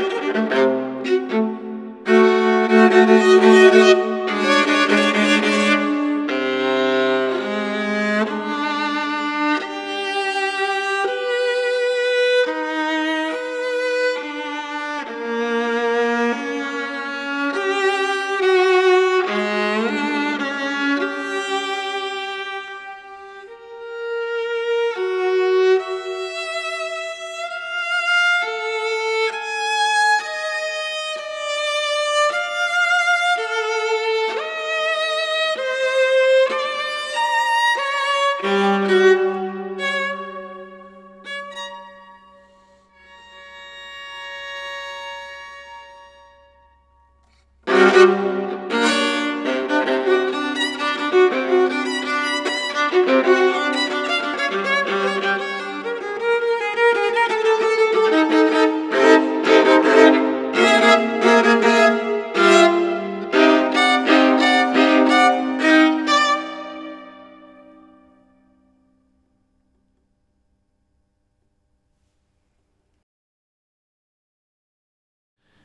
Música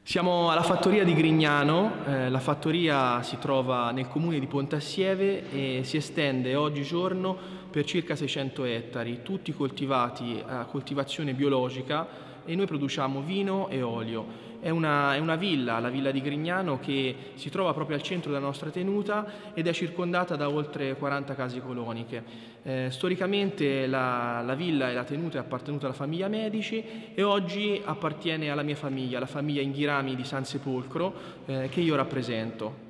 Siamo alla fattoria di Grignano, eh, la fattoria si trova nel comune di Pontassieve e si estende oggigiorno per circa 600 ettari, tutti coltivati a coltivazione biologica e noi produciamo vino e olio. È una, è una, villa, la villa di Grignano, che si trova proprio al centro della nostra tenuta ed è circondata da oltre 40 case coloniche. Eh, storicamente la, la, villa e la tenuta è appartenuta alla famiglia Medici e oggi appartiene alla mia famiglia, la famiglia Inghirami di San Sepolcro, eh, che io rappresento.